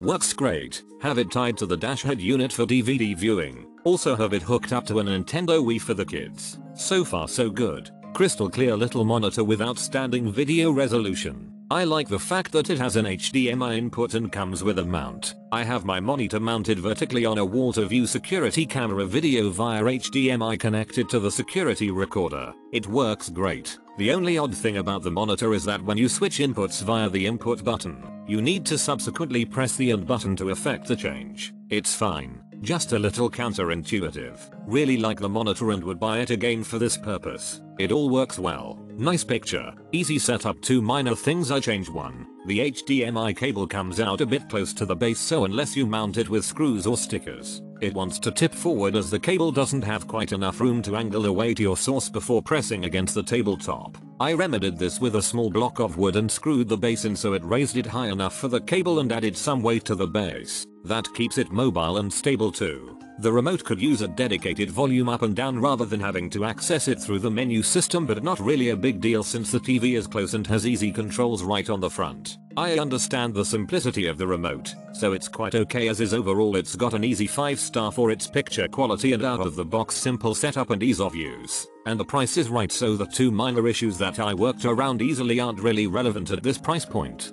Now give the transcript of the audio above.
Works great. Have it tied to the dash head unit for DVD viewing. Also have it hooked up to a Nintendo Wii for the kids. So far so good. Crystal clear little monitor with outstanding video resolution. I like the fact that it has an HDMI input and comes with a mount. I have my monitor mounted vertically on a wall to view security camera video via HDMI connected to the security recorder. It works great. The only odd thing about the monitor is that when you switch inputs via the input button, you need to subsequently press the end button to effect the change. It's fine. Just a little counterintuitive. Really like the monitor and would buy it again for this purpose. It all works well. Nice picture. Easy setup two minor things I change one. The HDMI cable comes out a bit close to the base so unless you mount it with screws or stickers, it wants to tip forward as the cable doesn't have quite enough room to angle away to your source before pressing against the tabletop. I remedied this with a small block of wood and screwed the base in so it raised it high enough for the cable and added some weight to the base. That keeps it mobile and stable too. The remote could use a dedicated volume up and down rather than having to access it through the menu system but not really a big deal since the TV is close and has easy controls right on the front. I understand the simplicity of the remote, so it's quite okay as is overall it's got an easy 5 star for its picture quality and out of the box simple setup and ease of use. And the price is right so the two minor issues that I worked around easily aren't really relevant at this price point.